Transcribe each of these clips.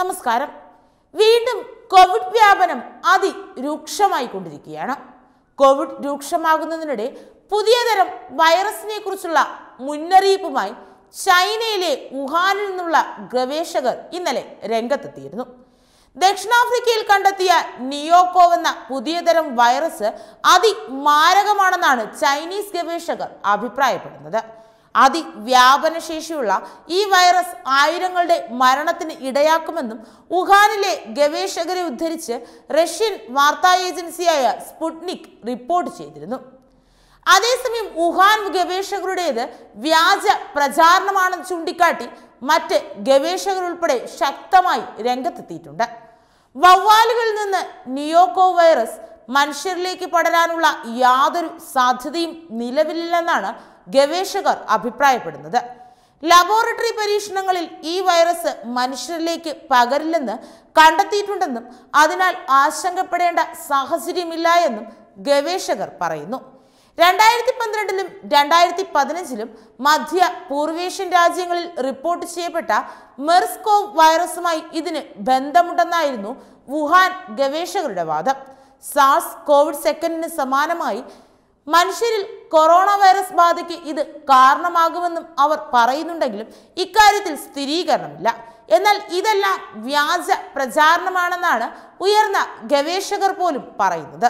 നമസ്കാരം. വീണ്ടും കോവിഡ് വ്യാപനം അതിരൂക്ഷമായി കൊണ്ടിരിക്കുകയാണ് കോവിഡ് രൂക്ഷമാകുന്നതിനിടെ പുതിയ തരം വൈറസിനെ കുറിച്ചുള്ള മുന്നറിയിപ്പുമായി ചൈനയിലെ വുഹാനിൽ നിന്നുള്ള ഗവേഷകർ ഇന്നലെ രംഗത്തെത്തിയിരുന്നു. ദക്ഷിണാഫ്രിക്കയിൽ കണ്ടെത്തിയ നിയോക്കോവ് എന്ന പുതിയ തരം വൈറസ് അതിമാരകമാണെന്നാണ് ചൈനീസ് ഗവേഷകർ അഭിപ്രായപ്പെടുന്നത്. അതിവ്യാപനശേഷിയുള്ള ഈ വൈറസ് ആയിരങ്ങളുടെ മരണത്തിന് ഇടയാക്കുമെന്നും വുഹാനിലെ ഗവേഷകരെ ഉദ്ധരിച്ച് റഷ്യൻ വാർത്താ ഏജൻസിയായ സ്പുട്നിക് റിപ്പോർട്ട് ചെയ്തിരുന്നു. അതേസമയം വുഹാൻ ഗവേഷകരുടേത് വ്യാജ പ്രചാരണമാണെന്ന് ചൂണ്ടിക്കാട്ടി മറ്റ് ഗവേഷകരുൾപ്പെടെ ശക്തമായി രംഗത്തെത്തിയിട്ടുണ്ട്. വവ്വാലുകളിൽ നിന്ന് നിയോക്കോ വൈറസ് മനുഷ്യരിലേക്ക് പടരാനുള്ള യാതൊരു സാധ്യതയും നിലവിലില്ലെന്നാണ് ഗവേഷകർ അഭിപ്രായപ്പെടുന്നത്. ലബോറട്ടറി പരീക്ഷണങ്ങളിൽ ഈ വൈറസ് മനുഷ്യരിലേക്ക് പകരില്ലെന്ന് കണ്ടെത്തിയിട്ടുണ്ടെന്നും അതിനാൽ ആശങ്കപ്പെടേണ്ട സാഹചര്യമില്ല എന്നും ഗവേഷകർ പറയുന്നു. രണ്ടായിരത്തി പന്ത്രണ്ടിലും രണ്ടായിരത്തി പതിനഞ്ചിലും മധ്യ പൂർവേഷ്യൻ രാജ്യങ്ങളിൽ റിപ്പോർട്ട് ചെയ്യപ്പെട്ട മെർസ്കോവ് വൈറസുമായി ഇതിന് ബന്ധമുണ്ടെന്നായിരുന്നു വുഹാൻ ഗവേഷകരുടെ വാദം. സാർസ് കോവിഡ് സെക്കൻഡിന് സമാനമായി മനുഷ്യരിൽ കൊറോണ വൈറസ് ബാധയ്ക്ക് ഇത് കാരണമാകുമെന്നും അവർ പറയുന്നുണ്ടെങ്കിലും ഇക്കാര്യത്തിൽ സ്ഥിരീകരണമില്ല. എന്നാൽ ഇതെല്ലാം വ്യാജ പ്രചാരണമാണെന്നാണ് ഉയർന്ന ഗവേഷകർ പോലും പറയുന്നത്.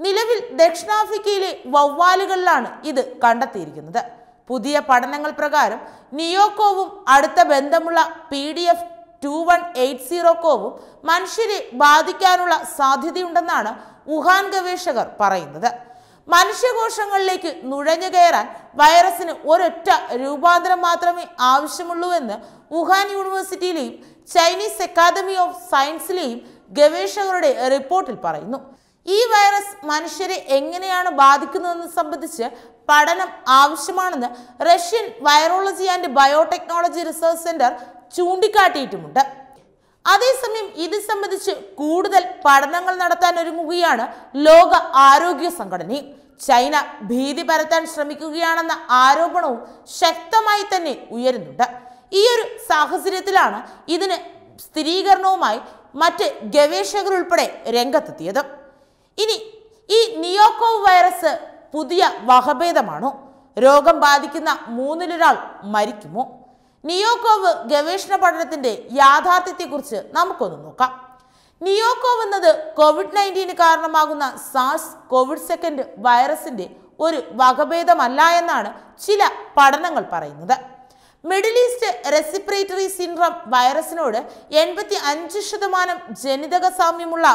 നിലവിൽ ദക്ഷിണാഫ്രിക്കയിലെ വവ്വാലുകളിലാണ് ഇത് കണ്ടെത്തിയിരിക്കുന്നത്. പുതിയ പഠനങ്ങൾ പ്രകാരം നിയോക്കോവും അടുത്ത ബന്ധമുള്ള P D F two one eight zero കോവും മനുഷ്യരെ ബാധിക്കാനുള്ള സാധ്യതയുണ്ടെന്നാണ് വുഹാൻ ഗവേഷകർ പറയുന്നത്. മനുഷ്യകോശങ്ങളിലേക്ക് നുഴഞ്ഞു കയറാൻ വൈറസിന് ഒരൊറ്റ രൂപാന്തരം മാത്രമേ ആവശ്യമുള്ളൂ എന്ന് വുഹാൻ യൂണിവേഴ്സിറ്റിയിലെയും ചൈനീസ് അക്കാദമി ഓഫ് സയൻസിലെയും ഗവേഷകരുടെ റിപ്പോർട്ടിൽ പറയുന്നു. ഈ വൈറസ് മനുഷ്യരെ എങ്ങനെയാണ് ബാധിക്കുന്നതെന്ന് സംബന്ധിച്ച് പഠനം ആവശ്യമാണെന്ന് Russian virology and biotechnology research centre ചൂണ്ടിക്കാട്ടിയിട്ടുമുണ്ട്. അതേസമയം ഇത് സംബന്ധിച്ച് കൂടുതൽ പഠനങ്ങൾ നടത്താൻ ഒരുങ്ങുകയാണ് ലോക ആരോഗ്യ സംഘടനയും ചൈന ഭീതി പരത്താൻ ശ്രമിക്കുകയാണെന്ന ആരോപണവും ശക്തമായി തന്നെ ഉയരുന്നുണ്ട്. ഈ ഒരു സാഹചര്യത്തിലാണ് ഇതിന് സ്ഥിരീകരണവുമായി മറ്റ് ഗവേഷകർ ഉൾപ്പെടെ രംഗത്തെത്തിയത്. ഇനി ഈ നിയോക്കോവ് വൈറസ് പുതിയ വകഭേദമാണോ? രോഗം ബാധിക്കുന്ന മൂന്നിലൊരാൾ മരിക്കുമോ? നിയോക്കോവ് ഗവേഷണ പഠനത്തിന്റെ യാഥാർത്ഥ്യത്തെക്കുറിച്ച് നമുക്കൊന്ന് നോക്കാം. നിയോക്കോവ് എന്നത് കോവിഡ് നയന്റീന് കാരണമാകുന്ന സാസ് കോവിഡ് സെക്കൻഡ് വൈറസിന്റെ ഒരു വകഭേദമല്ല എന്നാണ് ചില പഠനങ്ങൾ പറയുന്നത്. മിഡിൽ ഈസ്റ്റ് റെസിപ്രേറ്ററി സിൻഡ്രം വൈറസിനോട് എൺപത്തി അഞ്ച് ശതമാനം ജനിതക സാമ്യമുള്ള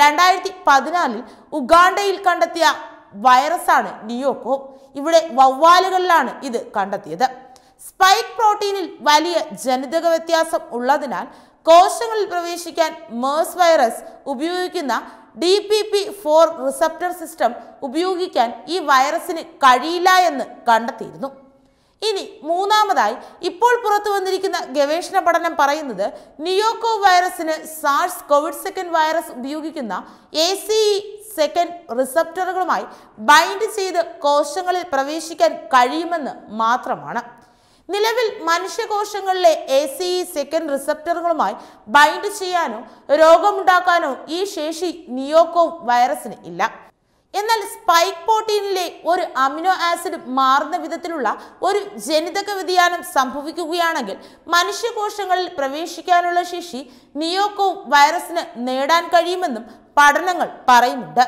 രണ്ടായിരത്തി പതിനാലിൽ ഉഗാണ്ടയിൽ കണ്ടെത്തിയ വൈറസാണ് നിയോക്കോ ഇവിടെ വവ്വാലുകളിലാണ് ഇത് കണ്ടെത്തിയത്. സ്പൈക്ക് പ്രോട്ടീനിൽ വലിയ ജനിതക വ്യത്യാസം ഉള്ളതിനാൽ കോശങ്ങളിൽ പ്രവേശിക്കാൻ മേഴ്സ് വൈറസ് ഉപയോഗിക്കുന്ന D P P four receptor system ഉപയോഗിക്കാൻ ഈ വൈറസിന് കഴിയില്ല എന്ന് കണ്ടെത്തിയിരുന്നു. ഇനി മൂന്നാമതായി ഇപ്പോൾ പുറത്തു വന്നിരിക്കുന്ന ഗവേഷണ പഠനം പറയുന്നത് നിയോക്കോ വൈറസിന് സാർസ് കോവിഡ് സെക്കൻഡ് വൈറസ് ഉപയോഗിക്കുന്ന എ സി സെക്കൻഡ് റിസപ്റ്ററുകളുമായി ബൈൻഡ് ചെയ്ത് കോശങ്ങളിൽ പ്രവേശിക്കാൻ കഴിയുമെന്ന് മാത്രമാണ്. നിലവിൽ മനുഷ്യകോശങ്ങളിലെ എ സി സെക്കൻഡ് റിസപ്റ്ററുകളുമായി ബൈൻഡ് ചെയ്യാനോ രോഗമുണ്ടാക്കാനോ ഈ ശേഷി നിയോക്കോ വൈറസിന് ഇല്ല. എന്നാൽ സ്പൈക്ക് പ്രോട്ടീനിലെ ഒരു അമിനോ ആസിഡ് മാറുന്ന വിധത്തിലുള്ള ഒരു ജനിതക വ്യതിയാനം സംഭവിക്കുകയാണെങ്കിൽ മനുഷ്യകോശങ്ങളിൽ പ്രവേശിക്കാനുള്ള ശേഷി നിയോക്കോ വൈറസിന് നേടാൻ കഴിയുമെന്നും പഠനങ്ങൾ പറയുന്നുണ്ട്.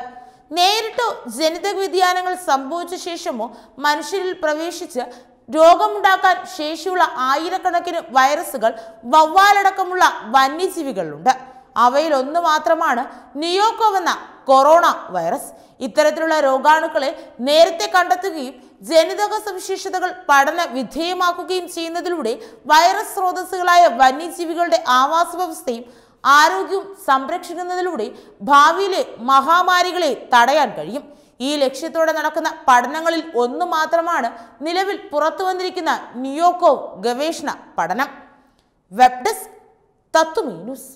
നേരിട്ടോ ജനിതക വ്യതിയാനങ്ങൾ സംഭവിച്ച ശേഷമോ മനുഷ്യരിൽ പ്രവേശിച്ച് രോഗമുണ്ടാക്കാൻ ശേഷിയുള്ള ആയിരക്കണക്കിന് വൈറസുകൾ വവ്വാലടക്കമുള്ള വന്യജീവികളിലുണ്ട്. അവയിൽ ഒന്ന് മാത്രമാണ് നിയോക്കോവ് എന്ന കൊറോണ വൈറസ്. ഇത്തരത്തിലുള്ള രോഗാണുക്കളെ നേരത്തെ കണ്ടെത്തുകയും ജനിതക സവിശേഷതകൾ പഠന വിധേയമാക്കുകയും ചെയ്യുന്നതിലൂടെ വൈറസ് സ്രോതസ്സുകളായ വന്യജീവികളുടെ ആവാസ വ്യവസ്ഥയും ആരോഗ്യവും സംരക്ഷിക്കുന്നതിലൂടെ ഭാവിയിലെ മഹാമാരികളെ തടയാൻ കഴിയും. ഈ ലക്ഷ്യത്തോടെ നടക്കുന്ന പഠനങ്ങളിൽ ഒന്ന് മാത്രമാണ് നിലവിൽ പുറത്തു വന്നിരിക്കുന്ന ന്യൂയോക്കോ ഗവേഷണ പഠനം. Web desk Tatwamayi news.